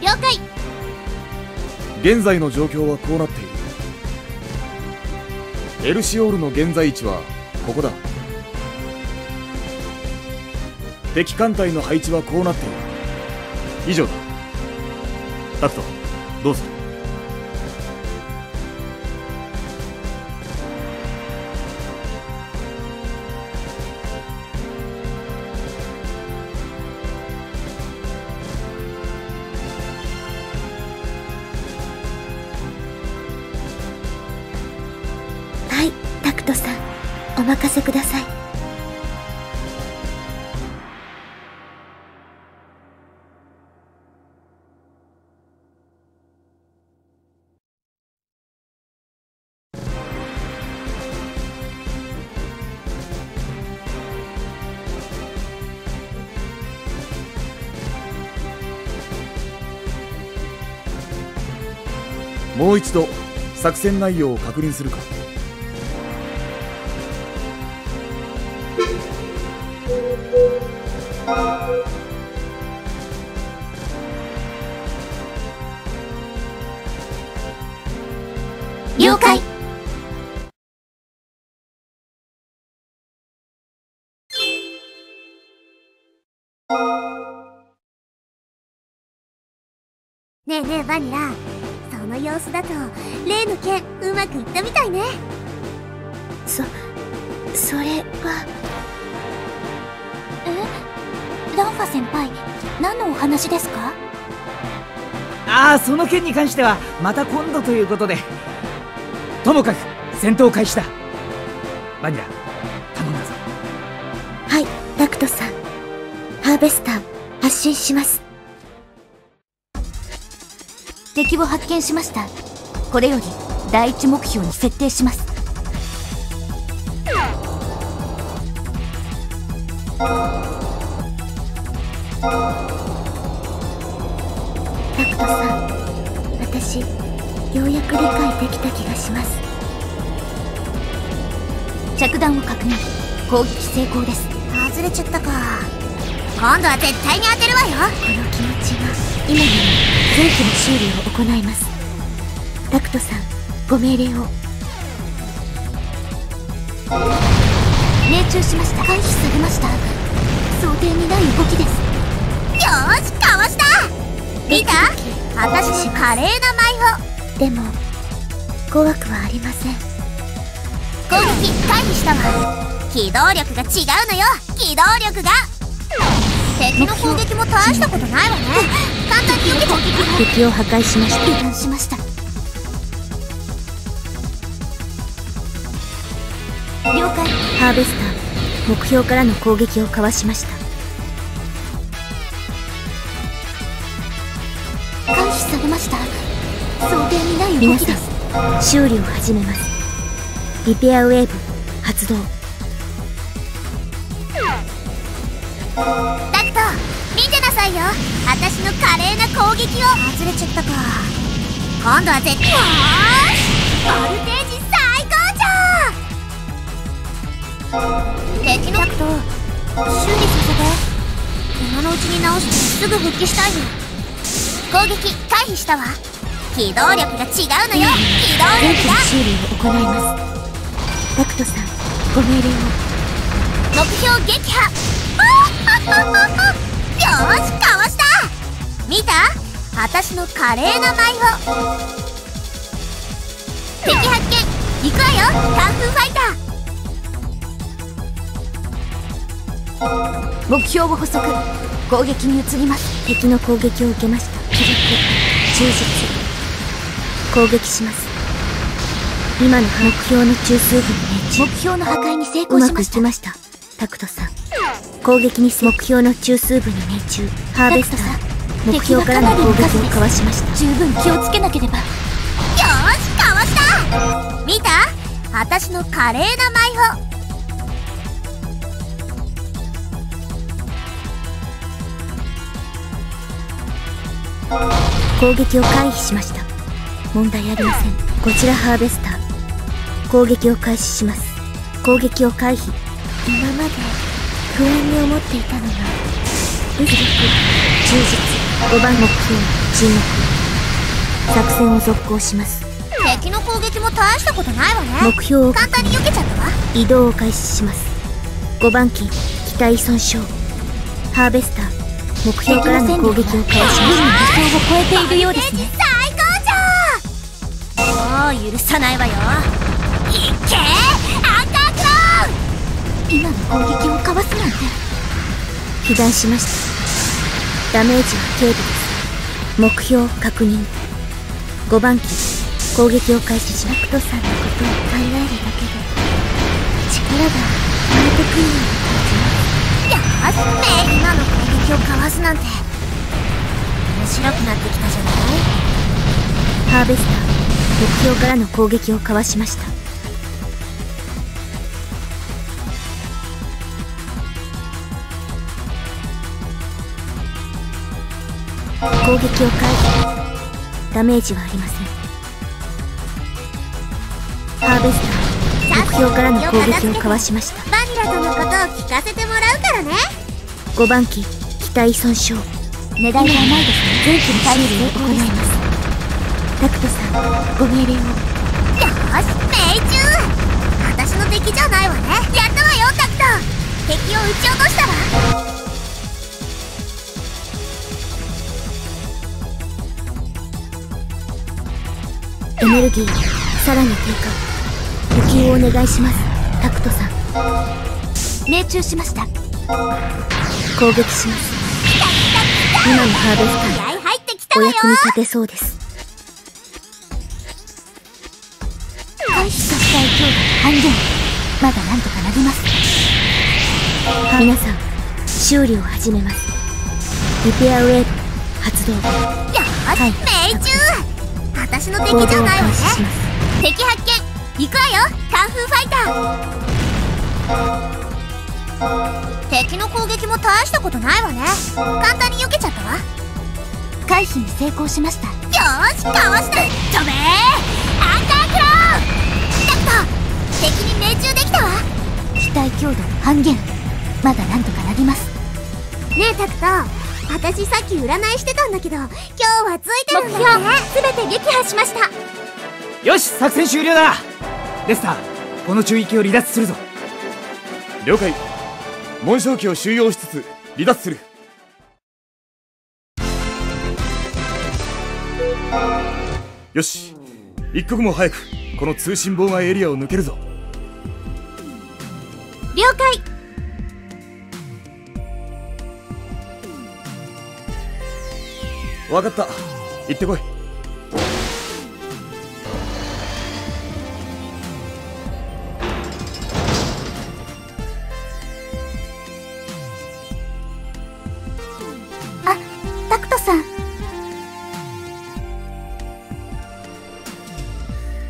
了解。現在の状況はこうなっている。エルシオールの現在位置はここだ。敵艦隊の配置はこうなっている。以上だ。タクトどうする？お任せください。もう一度作戦内容を確認するか。了解。ねえねえバニラ。その様子だと例の件うまくいったみたいね。そそれは。え？ランファ先輩何のお話ですか？ああその件に関してはまた今度ということでともかく戦闘開始だ。バニラ頼んだぞ。はいタクトさん。ハーベスター発進します。敵を発見しました。これより第一目標に設定します。タクトさん私ようやく理解できた気がします。着弾を確認。攻撃成功です。外れちゃったか。今度は絶対に当てるわよ。この気持ちが今なら全機の修理を行います。タクトさんご命令を。命中しました。回避されました。想定にない動きです。よーしかわした。見た私の華麗な舞でも怖くはありません。法攻撃回避したわ機動力が違うのよ。機動力が。敵の攻撃も大したことないわね。簡単に避けちゃって敵を破壊しました。しました。了解。ハーベスター目標からの攻撃をかわしました。回避されました。想定にない動きです。ん修理を始めますリペアウェーブ発動。タクト見てなさいよ。私の華麗な攻撃を。外れちゃったか。今度は絶対よーしボルテージ最高潮。敵のタクト修理させて。今のうちに直してすぐ復帰したいの。攻撃回避したわ。機動力が違うのよ。機動力が。の修理を行いますタクトさんご命令を。目標撃破。よしかわした。見た？私の華麗な舞を。敵発見。行くわよカンフファイター。目標を補足。攻撃に移ります。敵の攻撃を受けました。記録忠実。攻撃します。今の目標の中枢部に命中目標の破壊に成功しました。きました。タクトさん。攻撃に目標の中枢部に命中。ハーベスター。目標からの攻撃をかわしました。十分気をつけなければ。よーしかわした。見た？私の華麗な舞を。攻撃を回避しました。問題ありません。こちらハーベスター攻撃を開始します。攻撃を回避。今まで不安に思っていたのが嘘く忠実5番目標沈黙。作戦を続行します。敵の攻撃も大したことないわね。目標を簡単に避けちゃったわ。移動を開始します。5番機機体損傷。ハーベスター目標からの攻撃を開始します。予想を超えているようですね。最高じゃん。もう許さないわよ攻撃をかわすなんて。被弾しました。ダメージは軽度です。目標確認。5番機攻撃を開始しますクトさんのことを考えるだけで力が湧いてくるよ。うよしね今の攻撃をかわすなんて。面白くなってきたじゃない？ハーベスター目標からの攻撃をかわしました。攻撃を開始ダメージはありません。ハーベスター目標からの攻撃をかわしました。バニラとのことを聞かせてもらうからね。5番機機体損傷。狙いはないですね。全機の修理を行います。タクトさんご命令を。よし命中。私の敵じゃないわね。やったわよタクト。敵を撃ち落としたわエネルギーさらに低下。補給をお願いします。タクトさん。命中しました。攻撃します。今のハーベスタ気合入ってきーお役に立てそうです回避させたい強度半減まだなんとかなります皆さん修理を始めますリペアウェーブ発動よし、はい命中私の敵じゃないわね。敵発見。行くわよカンフーファイター。敵の攻撃も大したことないわね。簡単に避けちゃったわ。回避に成功しました。よーしかわした飛べー。アンカークローン。タクト敵に命中できたわ。機体強度半減。まだなんとかなります。ねえタクト私さっき占いしてたんだけど今日はついてるんだよね全て撃破しました。よし作戦終了だ。レスターこの中域を離脱するぞ。了解。紋章機を収容しつつ離脱する。よし。一刻も早くこの通信妨害エリアを抜けるぞ。了解分かった。行ってこい。あタクトさん。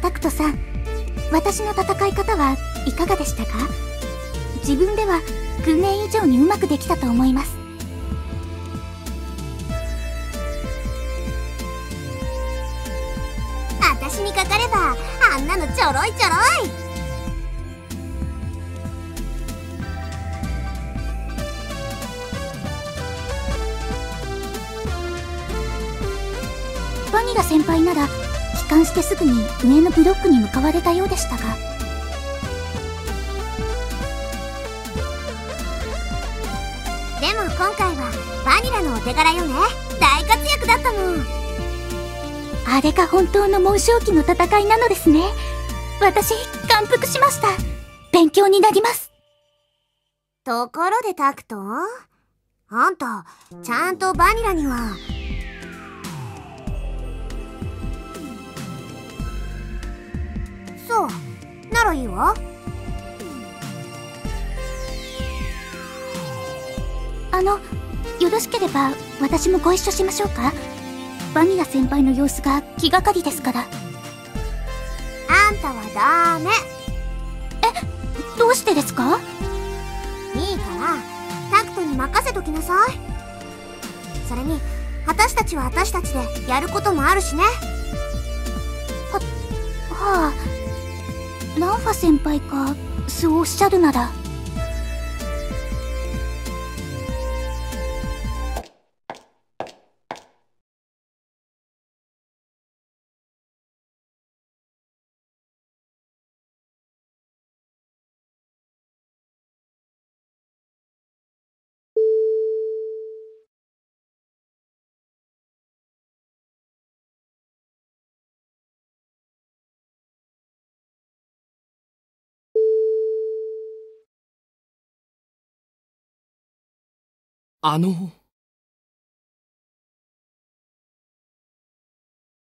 タクトさん私の戦い方はいかがでしたか？自分では訓練以上にうまくできたと思います。ちょろいちょろい。バニラ先輩なら帰還してすぐに上のブロックに向かわれたようでしたが。でも今回はバニラのお手柄よね。大活躍だったもんあれが本当の紋章期の戦いなのですね私感服しました。勉強になります。ところでタクト？あんたちゃんとバニラには？そうならいいわ。あのよろしければ私もご一緒しましょうか？バニラ先輩の様子が気がかりですからあんたはダメ。えどうしてですか？いいからタクトに任せときなさい。それに私たちは私たちでやることもあるしね。ははあランファ先輩がそうおっしゃるならあの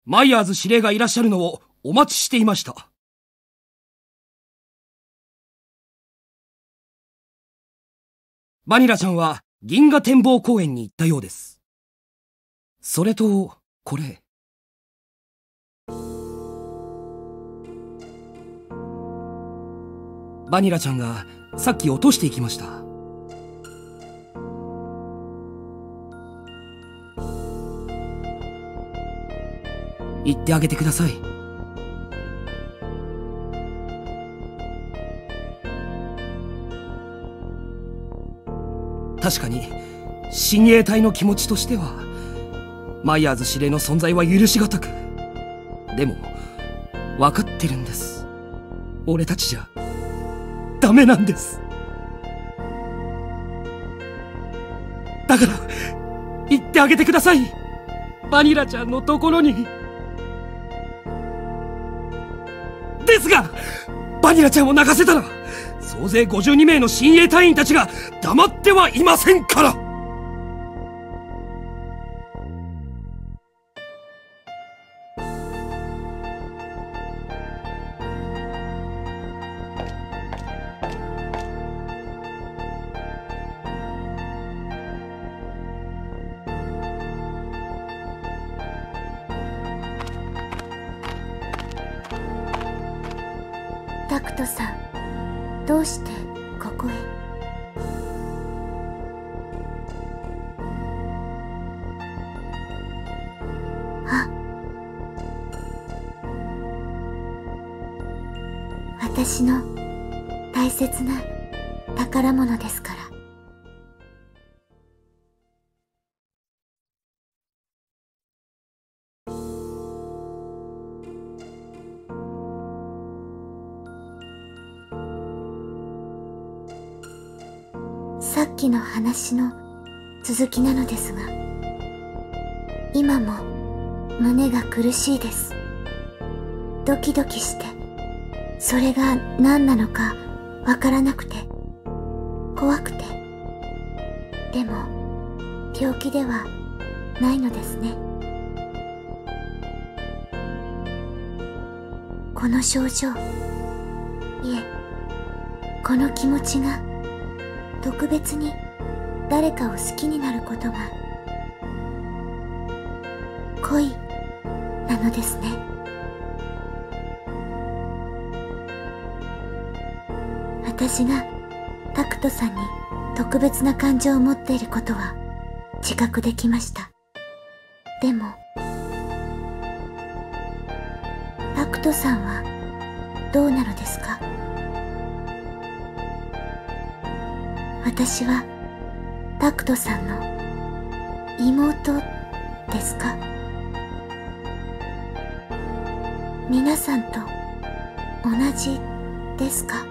マイヤーズ司令がいらっしゃるのをお待ちしていました。バニラちゃんは銀河展望公園に行ったようです。それと、これ。バニラちゃんがさっき落としていきました。言ってあげてください。確かに、親衛隊の気持ちとしては、マイヤーズ指令の存在は許し難く。でも、分かってるんです。俺たちじゃ、ダメなんです。だから、言ってあげてくださいバニラちゃんのところに。ですがバニラちゃんを泣かせたら総勢52名の親衛隊員たちが黙ってはいませんから。私の大切な宝物ですから。さっきの話の続きなのですが今も胸が苦しいです。ドキドキしてそれが何なのかわからなくて、怖くて。でも、病気ではないのですね。この症状、いえ、この気持ちが特別に誰かを好きになることが恋なのですね。私がタクトさんに特別な感情を持っていることは自覚できました。でも、タクトさんはどうなのですか？私はタクトさんの妹ですか？皆さんと同じですか？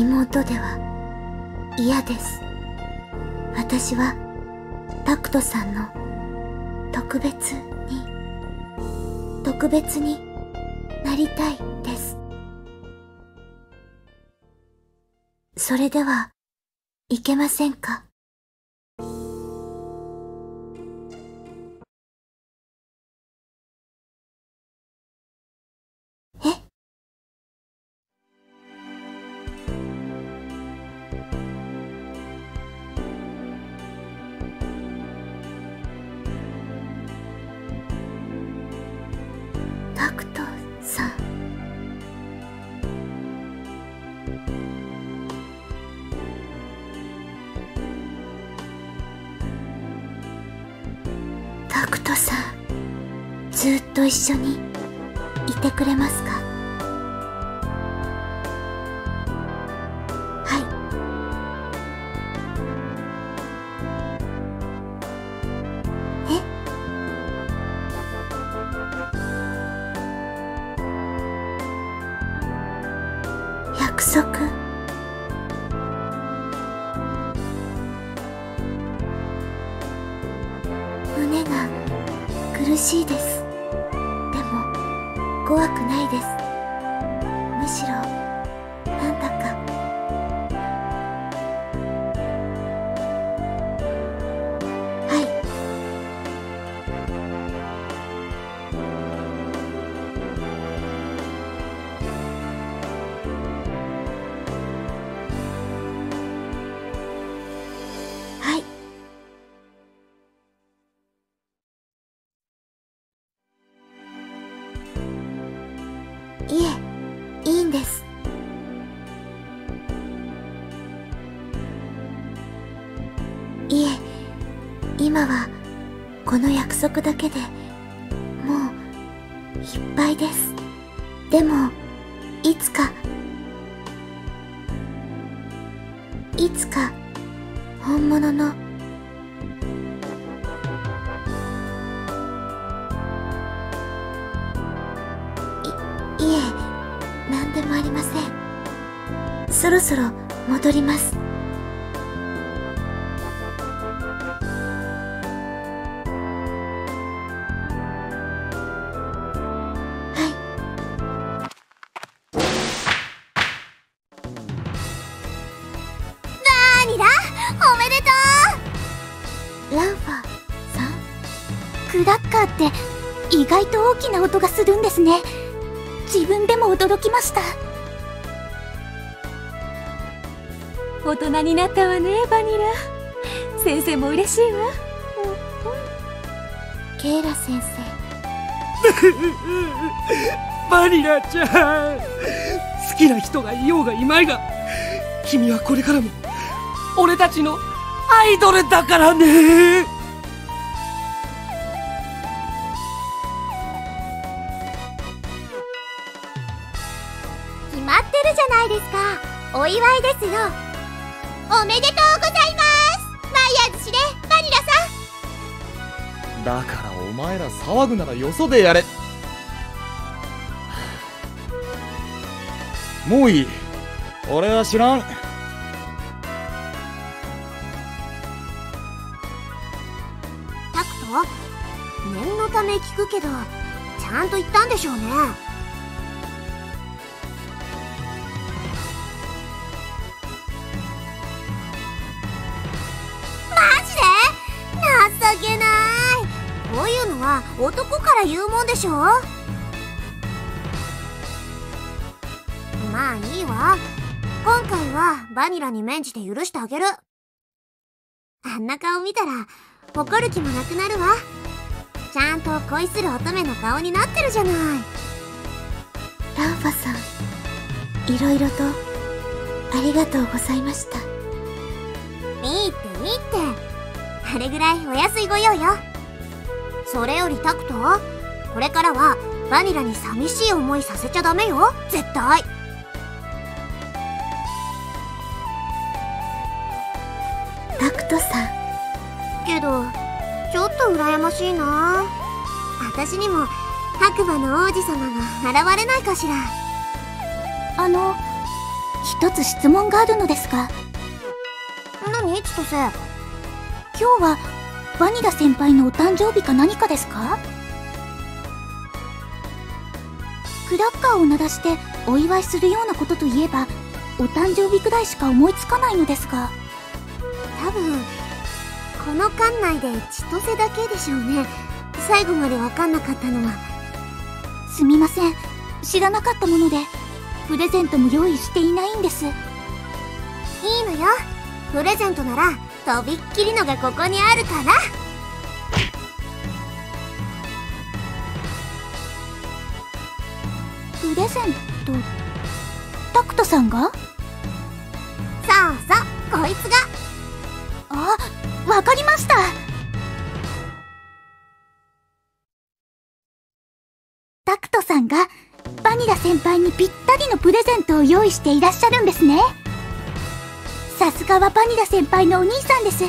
妹では嫌です。私はタクトさんの特別に、特別になりたいです。それでは、いけませんか？と一緒にいてくれますか？はい。え？約束？胸が苦しいです。今はこの約束だけでもういっぱいです。でもいつかいつか本物のいえ何でもありません。そろそろ戻ります。ですね。自分でも驚きました。大人になったわねバニラ。先生も嬉しいわ。ケイラ先生。バニラちゃん。好きな人がいようがいまいが君はこれからも俺たちのアイドルだからねお祝いですよ。おめでとうございます。マイヤーズ司令バニラさん。だからお前ら騒ぐならよそでやれ。もういい。俺は知らん。タクト？念のため聞くけどちゃんと言ったんでしょうね男から言うもんでしょ？まあいいわ。今回はバニラに免じて許してあげる。あんな顔見たら怒る気もなくなるわ。ちゃんと恋する乙女の顔になってるじゃない。ランファさんいろいろとありがとうございました。いいっていいって。あれぐらいお安いご用よそれよりタクト？これからはバニラに寂しい思いさせちゃダメよ。絶対。タクトさん。けどちょっと羨ましいな。私にも白馬の王子様が現れないかしら。あの一つ質問があるのですが。何？千歳今日はバニラ先輩のお誕生日か何かですか？クラッカーを鳴らしてお祝いするようなことといえばお誕生日くらいしか思いつかないのですが。多分この館内で千歳だけでしょうね。最後まで分かんなかったのは。すみません。知らなかったものでプレゼントも用意していないんです。いいのよ。プレゼントならとびっきりのがここにあるからプレゼントタクトさんが？そうそうこいつが。あわかりました。タクトさんがバニラ先輩にぴったりのプレゼントを用意していらっしゃるんですねさすがはバニラ先輩のお兄さんです。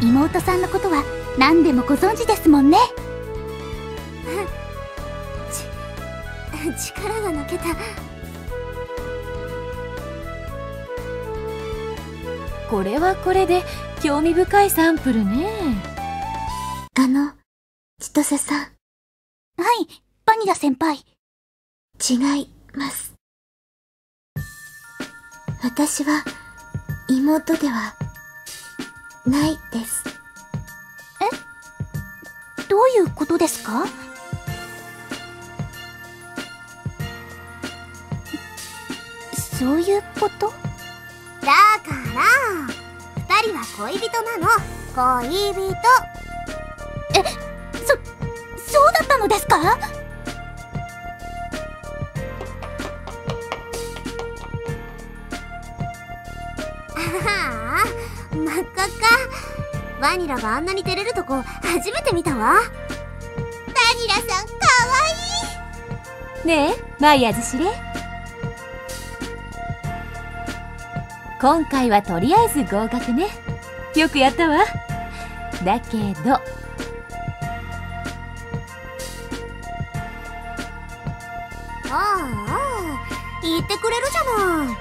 妹さんのことは何でもご存知ですもんね。ち 力が抜けた。これはこれで興味深いサンプルね。あの千歳さん。はいバニラ先輩。違います。私は妹ではないです。どういうことですか？そういうこと？だから二人は恋人なの。恋人。えそそうだったのですか？か。バニラがあんなに照れるとこ初めて見たわ。バニラさんかわいねえマイヤーズ司令今回はとりあえず合格ね。よくやったわ。だけど。いああ言ってくれるじゃない